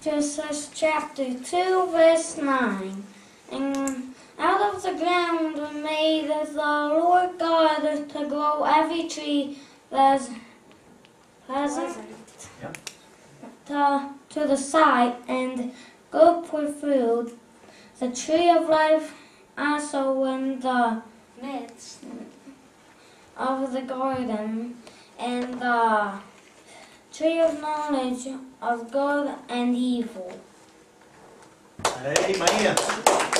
Genesis chapter 2, verse 9. And out of the ground made the Lord God to grow every tree that's pleasant to, to the sight and good for food. The tree of life also in the midst of the garden, and the tree of knowledge of good and evil. Amen.